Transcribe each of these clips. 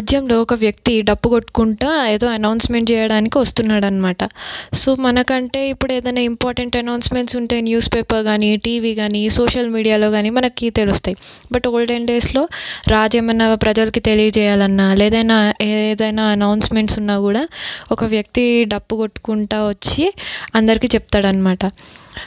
రాజ్యంలో ఒక వ్యక్తి డప్పు కొట్టుకుంటా ఏదో అనౌన్స్మెంట్ చేయడానికి వస్తున్నాడనమాట సో మనకంటే ఇప్పుడు ఏదైనా ఇంపార్టెంట్ అనౌన్స్మెంట్స్ ఉంటే న్యూస్ పేపర్ కానీ టీవీ కానీ సోషల్ మీడియాలో కానీ మనకి తెలుస్తాయి. బట్ ఓల్డెన్ డేస్లో రాజు ఏమన్నా ప్రజలకి తెలియజేయాలన్నా లేదైనా ఏదైనా అనౌన్స్మెంట్స్ ఉన్నా కూడా ఒక వ్యక్తి డప్పు కొట్టుకుంటా వచ్చి అందరికీ చెప్తాడనమాట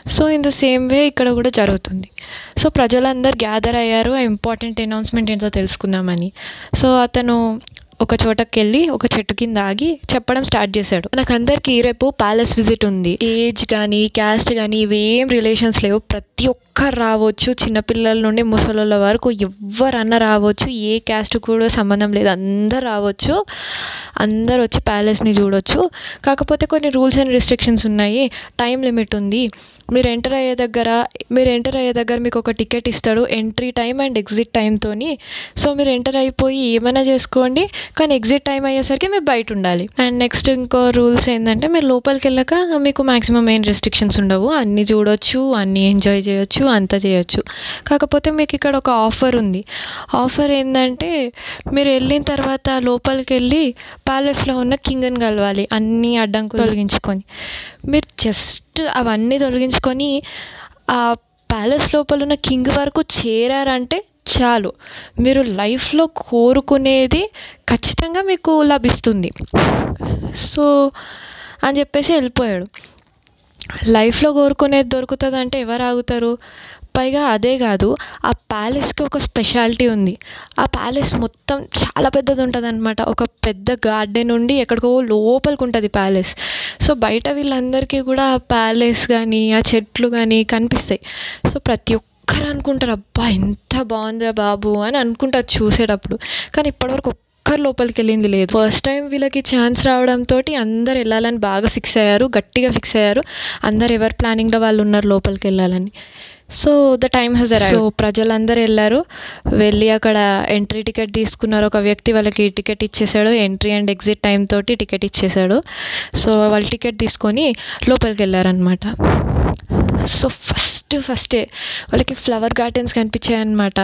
so in the same way ఇక్కడ కూడా జరుగుతుంది. సో ప్రజలందరూ గ్యాదర్ అయ్యారు. ఆ ఇంపార్టెంట్ అనౌన్స్మెంట్ ఏంటో తెలుసుకుందామని. సో అతను ఒక చోటకి వెళ్ళి ఒక చెట్టు కింద ఆగి చెప్పడం స్టార్ట్ చేశాడు. నాకందరికీ రేపు ప్యాలెస్ విజిట్ ఉంది. ఏజ్ కానీ క్యాస్ట్ కానీ ఇవేం రిలేషన్స్ లేవు. ప్రతి ఒక్కరు రావచ్చు. చిన్నపిల్లల నుండి ముసలోళ్ళ వరకు ఎవరన్నా రావచ్చు. ఏ క్యాస్ట్ కూడా సంబంధం లేదు. అందరు రావచ్చు. అందరు వచ్చి ప్యాలెస్ని చూడొచ్చు. కాకపోతే కొన్ని రూల్స్ అండ్ రిస్ట్రిక్షన్స్ ఉన్నాయి. టైం లిమిట్ ఉంది. మీరు ఎంటర్ అయ్యే దగ్గర మీరు ఎంటర్ అయ్యే దగ్గర మీకు ఒక టికెట్ ఇస్తాడు ఎంట్రీ టైం అండ్ ఎగ్జిట్ టైంతో సో మీరు ఎంటర్ అయిపోయి ఏమైనా చేసుకోండి కానీ ఎగ్జిట్ టైం అయ్యేసరికి మీరు బయట ఉండాలి. అండ్ నెక్స్ట్ ఇంకో రూల్స్ ఏంటంటే మీరు లోపలికి వెళ్ళాక మీకు మాక్సిమం ఏం రెస్ట్రిక్షన్స్ ఉండవు. అన్నీ చూడొచ్చు అన్నీ ఎంజాయ్ చేయొచ్చు అంతా చేయొచ్చు. కాకపోతే మీకు ఇక్కడ ఒక ఆఫర్ ఉంది. ఆఫర్ ఏంటంటే మీరు వెళ్ళిన తర్వాత లోపలికి వెళ్ళి ప్యాలెస్లో ఉన్న కింగ్ని కలవాలి అన్ని అడ్డంకులు తొలగించుకొని. మీరు జస్ట్ అవన్నీ తొలగించుకొని ఆ ప్యాలెస్ లోపల ఉన్న కింగ్ వరకు చేరారంటే చాలు. మీరు లైఫ్లో కోరుకునేది ఖచ్చితంగా మీకు లభిస్తుంది. సో అని చెప్పేసి వెళ్ళిపోయాడు. లైఫ్లో కోరుకునేది దొరుకుతుంది అంటే ఎవరు ఆగుతారు? పైగా అదే కాదు ఆ ప్యాలెస్కి ఒక స్పెషాలిటీ ఉంది. ఆ ప్యాలెస్ మొత్తం చాలా పెద్దది ఉంటుంది అనమాట ఒక పెద్ద గార్డెన్ ఉండి ఎక్కడికో లోపలికి ఉంటుంది ప్యాలెస్. సో బయట వీళ్ళందరికీ కూడా ఆ ప్యాలెస్ కానీ ఆ చెట్లు కానీ కనిపిస్తాయి. సో ప్రతి ఒక్కరు అనుకుంటారు అబ్బా ఎంత బాగుందా బాబు అని అనుకుంటారు చూసేటప్పుడు. కానీ ఇప్పటివరకు ఒక్కరు లోపలికి వెళ్ళింది లేదు. ఫస్ట్ టైం వీళ్ళకి ఛాన్స్ రావడంతో అందరు వెళ్ళాలని బాగా ఫిక్స్ అయ్యారు గట్టిగా ఫిక్స్ అయ్యారు. అందరు ఎవరి ప్లానింగ్లో వాళ్ళు ఉన్నారు లోపలికి వెళ్ళాలని. So the time has so ప్రజలందరూ వెళ్ళారు. వెళ్ళి అక్కడ ఎంట్రీ టికెట్ తీసుకున్నారు. ఒక వ్యక్తి వాళ్ళకి టికెట్ ఇచ్చేసాడు. ఎంట్రీ అండ్ ఎగ్జిట్ టైం తోటి టికెట్ ఇచ్చేసాడు. సో వాళ్ళు టికెట్ తీసుకొని లోపలికి వెళ్ళారనమాట సో ఫస్ట్ ఫస్టే వాళ్ళకి ఫ్లవర్ గార్డెన్స్ కనిపించాయన్నమాట.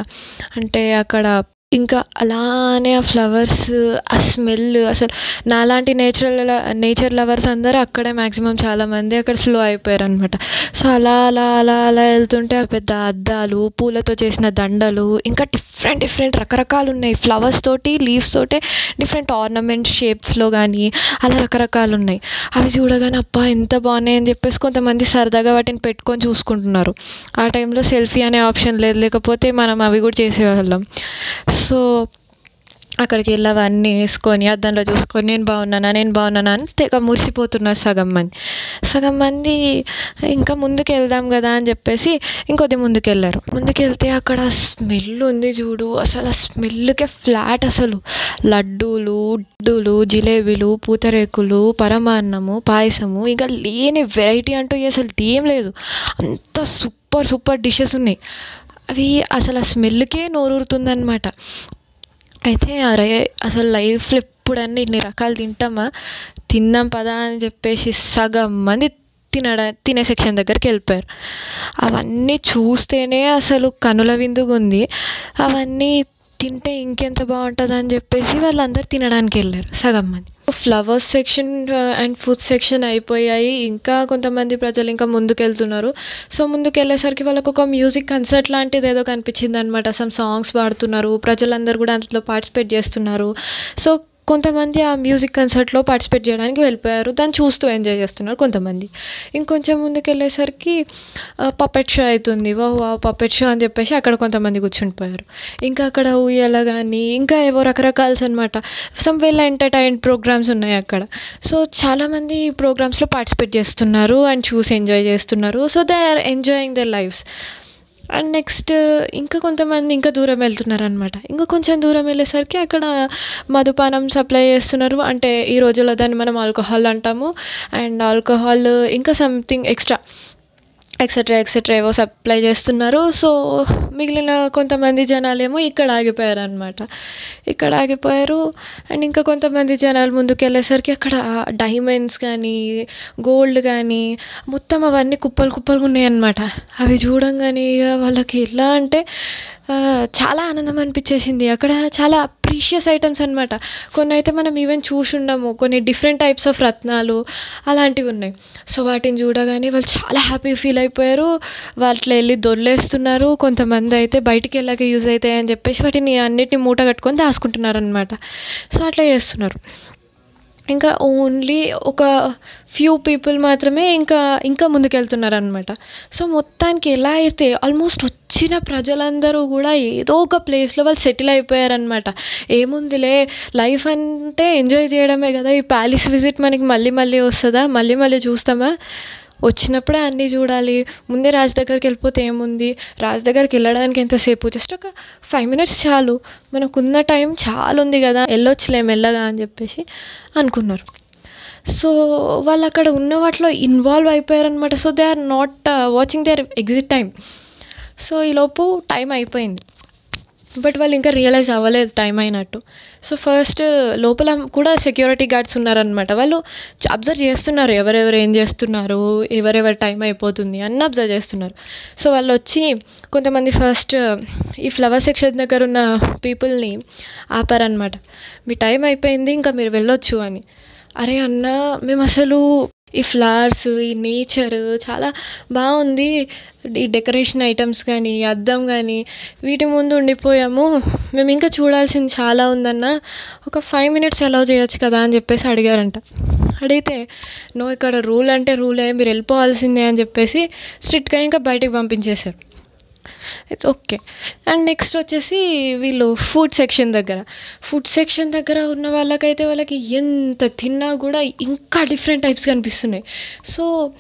అంటే అక్కడ ఇంకా అలానే ఆ ఫ్లవర్స్ ఆ స్మెల్ అసలు నాలాంటి నేచురల్ నేచర్ లవర్స్ అందరూ అక్కడే మ్యాక్సిమం చాలామంది అక్కడ స్లో అయిపోయారు అనమాట సో అలా అలా అలా అలా వెళ్తుంటే ఆ పెద్ద అద్దాలు పూలతో చేసిన దండలు ఇంకా డిఫరెంట్ డిఫరెంట్ రకరకాలు ఉన్నాయి. ఫ్లవర్స్ తోటి లీవ్స్ తోటే డిఫరెంట్ ఆర్నమెంట్ షేప్స్లో కానీ అలా రకరకాలు ఉన్నాయి. అవి చూడగానే అబ్బా ఎంత బాగున్నాయి అని చెప్పేసి కొంతమంది సరదాగా వాటిని పెట్టుకొని చూసుకుంటున్నారు. ఆ టైంలో సెల్ఫీ అనే ఆప్షన్ లేదు. లేకపోతే మనం అవి కూడా చేసేవాళ్ళం. సో అక్కడికి వెళ్ళి అవన్నీ వేసుకొని అద్దంలో చూసుకొని నేను బాగున్నానా నేను బాగున్నానా అని తెగ మురిసిపోతున్నారు సగం మంది. సగం మంది ఇంకా ముందుకు వెళ్దాం కదా అని చెప్పేసి ఇంకొద్ది ముందుకు వెళ్ళారు ముందుకు వెళ్తే అక్కడ స్మెల్ ఉంది చూడు అసలు ఆ స్మెల్కే ఫ్లాట్ అసలు. లడ్డూలు ఉడ్డులు జిలేబీలు పూతరేకులు పరమాన్నము పాయసము ఇంకా లేని వెరైటీ అంటూ అసలు ఏం లేదు. అంత సూపర్ సూపర్ డిషెస్ ఉన్నాయి. అవి అసలు ఆ స్మెల్కే నోరూరుతుందనమాట అయితే అరే అసలు లైఫ్లో ఎప్పుడన్నా ఇన్ని రకాలు తింటామా? తిందాం పదా అని చెప్పేసి సగం మంది తినడా తినే సెక్షన్ దగ్గరికి వెళ్ళిపోయారు. అవన్నీ చూస్తేనే అసలు కనుల విందుగా ఉంది అవన్నీ తింటే ఇంకెంత బాగుంటుంది అని చెప్పేసి వాళ్ళందరూ తినడానికి వెళ్ళారు సగం మంది. Flowers section and food section అయిపోయాయి. ఇంకా కొంతమంది ప్రజలు ఇంకా ముందుకెళ్తున్నారు. సో ముందుకు వెళ్ళేసరికి వాళ్ళకు ఒక మ్యూజిక్ కన్సర్ట్ లాంటిది ఏదో కనిపించింది అనమాట సమ్ సాంగ్స్ పాడుతున్నారు. ప్రజలందరూ కూడా అందులో పార్టిసిపేట్ చేస్తున్నారు. సో కొంతమంది ఆ మ్యూజిక్ కన్సర్ట్లో పార్టిసిపేట్ చేయడానికి వెళ్ళిపోయారు. దాన్ని చూస్తూ ఎంజాయ్ చేస్తున్నారు కొంతమంది. ఇంకొంచెం ముందుకు వెళ్ళేసరికి పప్పెట్ షో అవుతుంది వా వా పప్పెట్ షో అని చెప్పేసి అక్కడ కొంతమంది కూర్చుండిపోయారు. ఇంకా అక్కడ ఊయల కానీ ఇంకా ఏవో రకరకాల్స్ అనమాట సమ్ వెల్ ఎంటర్టైన్ ప్రోగ్రామ్స్ ఉన్నాయి అక్కడ. సో చాలామంది ఈ ప్రోగ్రామ్స్లో పార్టిసిపేట్ చేస్తున్నారు అండ్ చూసి ఎంజాయ్ చేస్తున్నారు. So they are enjoying their lives and next ఇంకా కొంతమంది ఇంకా దూరం వెళ్తున్నారు అనమాట ఇంకా కొంచెం దూరం వెళ్ళేసరికి అక్కడ మధుపానం సప్లై చేస్తున్నారు. అంటే ఈ రోజుల్లో దాన్ని మనం ఆల్కహాల్ అంటాము. అండ్ ఆల్కహాల్ ఇంకా సంథింగ్ ఎక్స్ట్రా ఎక్సెట్రా ఎక్సెట్రా ఏవో సప్లై చేస్తున్నారు. సో మిగిలిన కొంతమంది జనాలేమో ఇక్కడ ఆగిపోయారు అనమాట ఇక్కడ ఆగిపోయారు. అండ్ ఇంకా కొంతమంది జనాలు ముందుకు వెళ్ళేసరికి అక్కడ డైమండ్స్ కానీ గోల్డ్ కానీ మొత్తం అవన్నీ కుప్పలు కుప్పలు ఉన్నాయన్నమాట అవి చూడంగానే ఇక వాళ్ళకి ఎలా అంటే చాలా ఆనందం అనిపించేసింది. అక్కడ చాలా ప్రీషియస్ ఐటమ్స్ అనమాట కొన్ని అయితే మనం ఈవెన్ చూసి ఉండము కొన్ని డిఫరెంట్ టైప్స్ ఆఫ్ రత్నాలు అలాంటివి ఉన్నాయి. సో వాటిని చూడగానే వాళ్ళు చాలా హ్యాపీ ఫీల్ అయిపోయారు. వాటిలో వెళ్ళి దొర్లేస్తున్నారు. కొంతమంది అయితే బయటికి వెళ్ళాక యూజ్ అవుతాయని చెప్పేసి వాటిని అన్నిటిని మూట కట్టుకొని దాచుకుంటున్నారు అనమాట సో అట్లా చేస్తున్నారు. ఇంకా ఓన్లీ ఒక ఫ్యూ పీపుల్ మాత్రమే ఇంకా ఇంకా ముందుకెళ్తున్నారు అనమాట సో మొత్తానికి ఎలా అయితే ఆల్మోస్ట్ వచ్చిన ప్రజలందరూ కూడా ఏదో ఒక ప్లేస్లో వాళ్ళు సెటిల్ అయిపోయారనమాట ఏముందిలే లైఫ్ అంటే ఎంజాయ్ చేయడమే కదా. ఈ ప్యాలెస్ విజిట్ మనకి మళ్ళీ మళ్ళీ వస్తుందా? మళ్ళీ మళ్ళీ చూస్తామా? వచ్చినప్పుడే అన్నీ చూడాలి. ముందే రాజు దగ్గరికి వెళ్ళిపోతే ఏముంది? రాజు దగ్గరికి వెళ్ళడానికి ఎంతసేపు? జస్ట్ ఒక ఫైవ్ మినిట్స్ చాలు. మనకున్న టైం చాలా ఉంది కదా. వెళ్ళొచ్చులే మెల్లగా అని చెప్పేసి అనుకున్నారు. సో వాళ్ళు అక్కడ ఉన్న వాటిలో involve అయిపోయారనమాట so they are not watching their exit time so ఈలోపు టైం అయిపోయింది. బట్ వాళ్ళు ఇంకా రియలైజ్ అవ్వలేదు టైం అయినట్టు. సో ఫస్ట్ లోపల కూడా సెక్యూరిటీ గార్డ్స్ ఉన్నారనమాట వాళ్ళు అబ్జర్వ్ చేస్తున్నారు ఎవరెవరు ఏం చేస్తున్నారు ఎవరెవరు టైం అయిపోతుంది అన్నీ అబ్జర్వ్ చేస్తున్నారు. సో వాళ్ళు వచ్చి కొంతమంది ఫస్ట్ ఈ ఫ్లవర్ సెక్షన్ దగ్గర ఉన్న పీపుల్ని ఆపారనమాట మీ టైం అయిపోయింది ఇంకా మీరు వెళ్ళొచ్చు అని. అరే అన్న మేము అసలు ఈ ఫ్లవర్స్ ఈ నేచర్ చాలా బాగుంది. ఈ డెకరేషన్ ఐటమ్స్ కానీ ఈ అద్దం కానీ వీటి ముందు ఉండిపోయాము. మేము ఇంకా చూడాల్సింది చాలా ఉందన్న. ఒక ఫైవ్ మినిట్స్ అలౌ చేయొచ్చు కదా అని చెప్పేసి అడిగారంట. అడిగితే నువ్వు ఇక్కడ రూల్ అంటే రూలే మీరు వెళ్ళిపోవాల్సిందే అని చెప్పేసి స్ట్రిక్ట్గా ఇంకా బయటికి పంపించేశారు. ఇట్స్ ఓకే అండ్ నెక్స్ట్ వచ్చేసి వీళ్ళు ఫుడ్ సెక్షన్ దగ్గర. ఫుడ్ సెక్షన్ దగ్గర ఉన్న వాళ్ళకైతే వాళ్ళకి ఎంత తిన్నా కూడా ఇంకా డిఫరెంట్ టైప్స్ కనిపిస్తున్నాయి. సో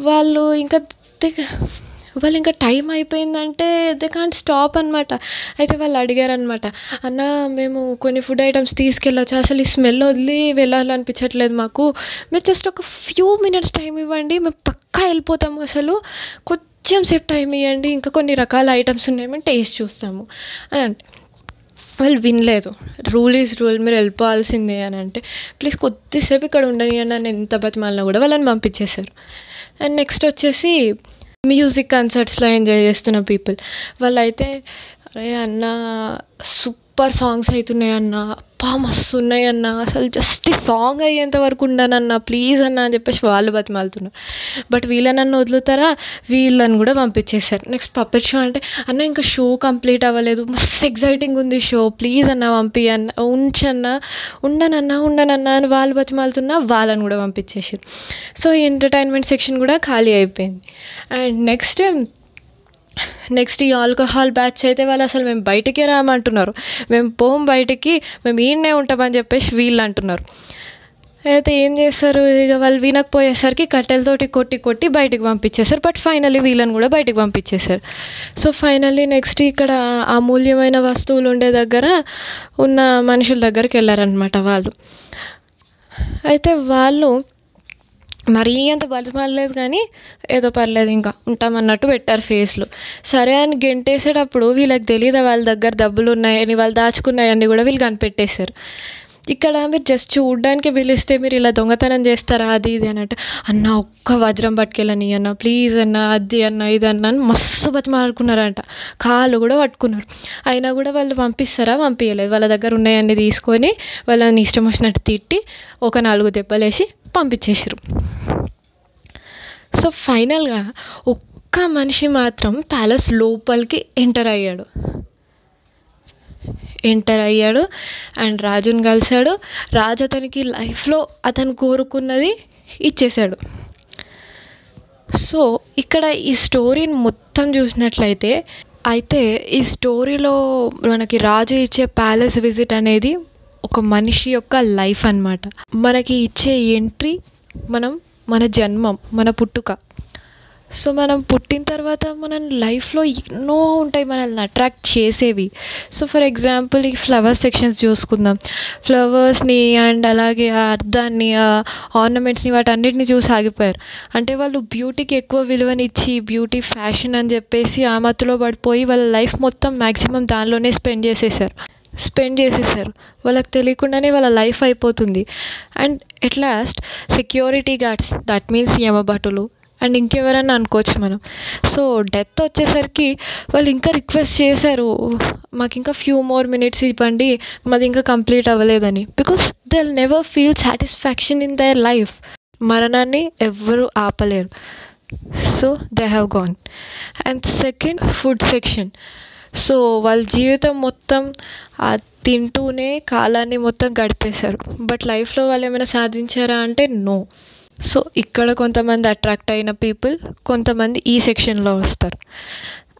వాళ్ళు ఇంకా దే- వాళ్ళు ఇంకా టైం అయిపోయిందంటే దే కాంట్ స్టాప్ అనమాట అయితే వాళ్ళు అడిగారు అనమాట అన్న మేము కొన్ని ఫుడ్ ఐటమ్స్ తీసుకెళ్ళొచ్చు. అసలు ఈ స్మెల్ వదిలి వెళ్ళాలనిపించట్లేదు మాకు. మీరు జస్ట్ ఒక ఫ్యూ మినిట్స్ టైం ఇవ్వండి. మేము పక్కా వెళ్ళిపోతాము అసలు. కొద్ది సేపు టైం ఇవ్వండి ఇంకా కొన్ని రకాల ఐటమ్స్ ఉన్నాయి. మేము టేస్ట్ చూస్తాము. అని అంటే వాళ్ళు వినలేదు. Rule is rule. మీరు వెళ్ళిపోవాల్సిందే అని అంటే ప్లీజ్ కొద్దిసేపు ఇక్కడ ఉండని అని నన్ను ఎంత బతిమాలినా కూడా వాళ్ళని పంపించేశారు. అండ్ నెక్స్ట్ వచ్చేసి మ్యూజిక్ కన్సర్ట్స్లో ఎంజాయ్ చేస్తున్న పీపుల్. వాళ్ళైతే అరే అన్న సూపర్ సాంగ్స్ అవుతున్నాయి అన్నా అప్పా మస్తు ఉన్నాయి అసలు జస్ట్ సాంగ్ అయ్యేంత వరకు ఉండనన్న ప్లీజ్ అన్న అని చెప్పేసి వాళ్ళు బతిమాలుతున్నారు. బట్ వీళ్ళని నన్ను వదులుతారా? వీళ్ళని కూడా పంపించేశారు. నెక్స్ట్ పప్పెట్ షో అంటే అన్న ఇంకా షో కంప్లీట్ అవ్వలేదు. మస్తు ఎగ్జైటింగ్ ఉంది షో ప్లీజ్ అన్న పంపి అన్న ఉంచన్న ఉండనన్నా ఉండనన్నా అని వాళ్ళు బతిమాలుతున్నా వాళ్ళని కూడా పంపించేసారు సో ఈ ఎంటర్టైన్మెంట్ సెక్షన్ కూడా ఖాళీ అయిపోయింది. అండ్ నెక్స్ట్ నెక్స్ట్ ఈ ఆల్కహాల్ బ్యాచ్ అయితే వాళ్ళు అసలు మేము బయటికే రామంటున్నారు. మేము పోం బయటికి మేము ఈడనే ఉంటామని చెప్పేసి వీళ్ళు అంటున్నారు. అయితే ఏం చేస్తారు? ఇక వాళ్ళు వినకపోయేసరికి కట్టెలతోటి కొట్టి కొట్టి బయటకు పంపించేశారు. బట్ ఫైనల్లీ వీళ్ళని కూడా బయటకు పంపించేశారు. సో ఫైనల్లీ నెక్స్ట్ ఇక్కడ అమూల్యమైన వస్తువులు ఉండే దగ్గర ఉన్న మనుషుల దగ్గరికి వెళ్ళారనమాట వాళ్ళు. అయితే వాళ్ళు మరీ అంత బతిమాలలేదు కానీ ఏదో పర్లేదు ఇంకా ఉంటామన్నట్టు పెట్టారు ఫేస్లో. సరే అని గెంటేసేటప్పుడు వీళ్ళకి తెలియదు వాళ్ళ దగ్గర డబ్బులు ఉన్నాయని వాళ్ళు దాచుకున్నాయని కూడా వీళ్ళు కనిపెట్టేశారు. ఇక్కడ మీరు జస్ట్ చూడడానికి పిలిస్తే మీరు ఇలా దొంగతనం చేస్తారా అది ఇది అన్నట్టు. అన్న ఒక్క వజ్రం పట్టుకెళ్ళని అన్న ప్లీజ్ అన్న అది అన్న ఇది అన్న అని మస్తు బతిమాలుకున్నారంట కాళ్ళు కూడా పట్టుకున్నారు. అయినా కూడా వాళ్ళు పంపిస్తారా పంపించలేదు వాళ్ళ దగ్గర ఉన్నాయన్నీ తీసుకొని వాళ్ళని ఇష్టం వచ్చినట్టు తిట్టి ఒక నాలుగు దెబ్బలేసి పంపించేసారు సో ఫైనల్గా ఒక్క మనిషి మాత్రం ప్యాలెస్ లోపలికి ఎంటర్ అయ్యాడు. ఎంటర్ అయ్యాడు అండ్ రాజుని కలిశాడు. రాజు అతనికి లైఫ్లో అతను కోరుకున్నది ఇచ్చేశాడు. సో ఇక్కడ ఈ స్టోరీని మొత్తం చూసినట్లయితే అయితే ఈ స్టోరీలో మనకి రాజు ఇచ్చే ప్యాలెస్ విజిట్ అనేది ఒక మనిషి యొక్క లైఫ్ అన్నమాట. మనకి ఇచ్చే ఎంట్రీ మనం మన జన్మం మన పుట్టుక. సో మనం పుట్టిన తర్వాత మన లైఫ్లో ఎన్నో ఉంటాయి మనల్ని అట్రాక్ట్ చేసేవి. సో ఫర్ ఎగ్జాంపుల్ ఈ ఫ్లవర్ సెక్షన్స్ చూసుకుందాం. ఫ్లవర్స్ని అండ్ అలాగే ఆ అర్థాన్ని ఆ ఆర్నమెంట్స్ని వాటన్నిటిని చూసి ఆగిపోయారు. అంటే వాళ్ళు బ్యూటీకి ఎక్కువ విలువనిచ్చి బ్యూటీ ఫ్యాషన్ అని చెప్పేసి ఆ మత్తులో పడిపోయి వాళ్ళ లైఫ్ మొత్తం మ్యాక్సిమం దానిలోనే స్పెండ్ చేసేసారు. స్పెండ్ చేసేసారు. వాళ్ళకి తెలియకుండానే వాళ్ళ లైఫ్ అయిపోతుంది. And at last security guards that means యమభటులు and ఇంకెవరన్నా అనుకోవచ్చు మనం. సో డెత్ వచ్చేసరికి వాళ్ళు ఇంకా రిక్వెస్ట్ చేశారు మాకు ఇంకా ఫ్యూ మోర్ మినిట్స్ ఇవ్వండి మాది ఇంకా కంప్లీట్ అవ్వలేదని. Because they never feel satisfaction in their life మరణాన్ని ఎవ్వరూ ఆపలేరు. So they have gone and second food section so వాళ్ళ జీవితం మొత్తం ఆ తింటూనే కాలాన్ని మొత్తం గడిపేశారు. బట్ లైఫ్లో వాళ్ళు ఏమైనా సాధించారా అంటే నో. సో ఇక్కడ కొంతమంది అట్రాక్ట్ అయిన పీపుల్ కొంతమంది ఈ సెక్షన్లో వస్తారు.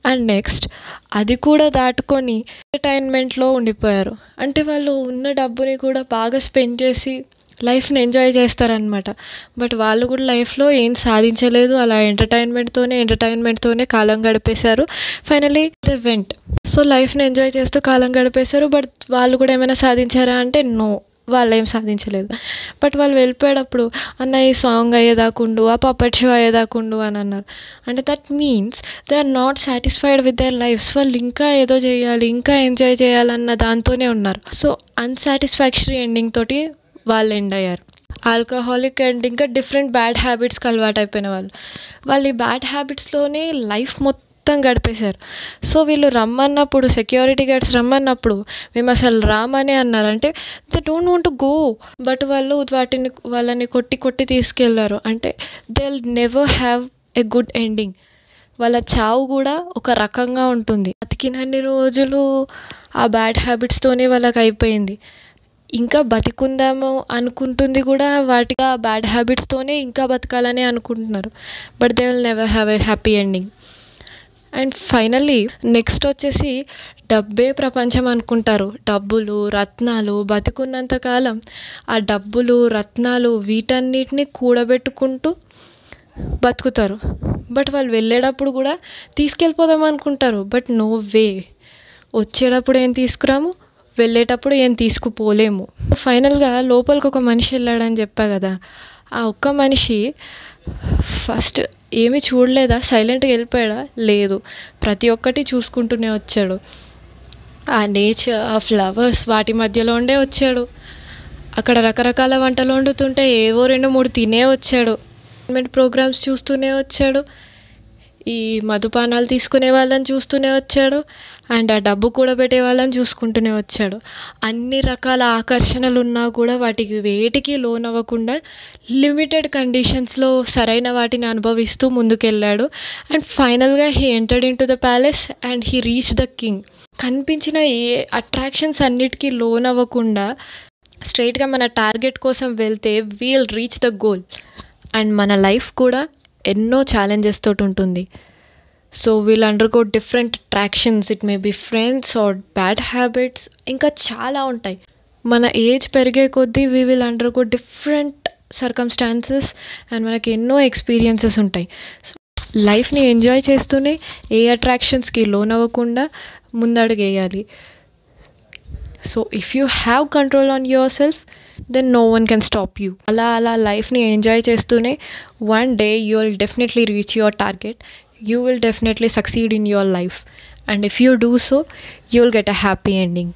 అండ్ నెక్స్ట్ అది కూడా దాటుకొని ఎంటర్టైన్మెంట్లో ఉండిపోయారు. అంటే వాళ్ళు ఉన్న డబ్బుని కూడా బాగా స్పెండ్ చేసి లైఫ్ని ఎంజాయ్ చేస్తారనమాట బట్ వాళ్ళు కూడా లైఫ్లో ఏం సాధించలేదు. అలా ఎంటర్టైన్మెంట్తోనే ఎంటర్టైన్మెంట్తోనే కాలం గడిపేశారు. ఫైనలీ ద వెంట్ సో లైఫ్ని ఎంజాయ్ చేస్తూ కాలం గడిపేశారు. బట్ వాళ్ళు కూడా ఏమైనా సాధించారా అంటే నో. వాళ్ళు ఏం సాధించలేదు. బట్ వాళ్ళు వెళ్ళిపోయేటప్పుడు అన్న ఈ సాంగ్ అయ్యేదాకుండు ఆ పప్పట్ షో అయ్యేదాకుండు అని అన్నారు. అంటే that means they are not satisfied with their lives వాళ్ళు ఇంకా ఏదో చేయాలి ఇంకా ఎంజాయ్ చేయాలన్న దాంతోనే ఉన్నారు. సో అన్సాటిస్ఫాక్షరీ ఎండింగ్ తోటి వాళ్ళు ఎండ్ అయ్యారు. ఆల్కహాలిక్ అండ్ ఇంకా డిఫరెంట్ బ్యాడ్ హ్యాబిట్స్కి అలవాటు అయిపోయిన వాళ్ళు. వాళ్ళు ఈ బ్యాడ్ హ్యాబిట్స్లోనే లైఫ్ మొత్తం గడిపేశారు. సో వీళ్ళు రమ్మన్నప్పుడు సెక్యూరిటీ గార్డ్స్ రమ్మన్నప్పుడు మేము అసలు రామని అన్నారు అంటే they don't want go but వాళ్ళు వాటిని వాళ్ళని కొట్టి కొట్టి తీసుకెళ్ళారు. అంటే they never have a good ending వాళ్ళ చావు కూడా ఒక రకంగా ఉంటుంది. బతికినన్ని రోజులు ఆ బ్యాడ్ హ్యాబిట్స్తోనే వాళ్ళకి అయిపోయింది. ఇంకా బతికుందాము అనుకుంటుంది కూడా వాటికి ఆ బ్యాడ్ హ్యాబిట్స్తోనే ఇంకా బతకాలని అనుకుంటున్నారు. But they will never have a happy ending and finally next వచ్చేసి డబ్బే ప్రపంచం అనుకుంటారు. డబ్బులు రత్నాలు బతికున్నంత కాలం ఆ డబ్బులు రత్నాలు వీటన్నిటిని కూడబెట్టుకుంటూ బతుకుతారు. బట్ వాళ్ళు వెళ్ళేటప్పుడు కూడా తీసుకెళ్ళిపోదాం అనుకుంటారు. బట్ నో వే వచ్చేటప్పుడు ఏం తీసుకురాము? వెళ్ళేటప్పుడు ఏం తీసుకుపోలేము. ఫైనల్గా లోపలికి ఒక మనిషి వెళ్ళాడని చెప్పా కదా ఆ ఒక్క మనిషి ఫస్ట్ ఏమీ చూడలేదా? సైలెంట్గా వెళ్ళిపోయాడా? లేదు. ప్రతి ఒక్కటి చూసుకుంటూనే వచ్చాడు. ఆ నేచర్ ఆ ఫ్లవర్స్ వాటి మధ్యలో ఉండే వచ్చాడు. అక్కడ రకరకాల వంటలు వండుతుంటే ఏవో రెండు మూడు తినే వచ్చాడు. ప్రోగ్రామ్స్ చూస్తూనే వచ్చాడు. ఈ మధుపానాలు తీసుకునే వాళ్ళని చూస్తూనే వచ్చాడు. అండ్ ఆ డబ్బు కూడబెట్టే వాళ్ళని చూసుకుంటూనే వచ్చాడు. అన్ని రకాల ఆకర్షణలు ఉన్నా కూడా వాటికి వేటికి లోనవ్వకుండా లిమిటెడ్ కండిషన్స్లో సరైన వాటిని అనుభవిస్తూ ముందుకెళ్ళాడు. అండ్ ఫైనల్గా he entered into the palace and he reach the king. కనిపించిన ఏ అట్రాక్షన్స్ అన్నిటికీ లోన్ అవ్వకుండా స్ట్రైట్గా మన టార్గెట్ కోసం వెళ్తే we'll reach the goal. And మన లైఫ్ కూడా ఎన్నో ఛాలెంజెస్ తోటి ఉంటుంది. సో వీళ్ళు undergo different attractions it may be friends or bad habits ఇంకా చాలా ఉంటాయి. మన ఏజ్ పెరిగే కొద్దీ we will undergo different circumstances and మనకి ఎన్నో ఎక్స్పీరియన్సెస్ ఉంటాయి. సో లైఫ్ని ఎంజాయ్ చేస్తూనే ఏ అట్రాక్షన్స్కి లోన్ అవ్వకుండా ముందడుగేయాలి. So if you have control on yourself then no one can stop you అలా అలా లైఫ్ని ఎంజాయ్ చేస్తూనే one day you will definitely reach your target you will definitely succeed in your life. And if you do so you will get a happy ending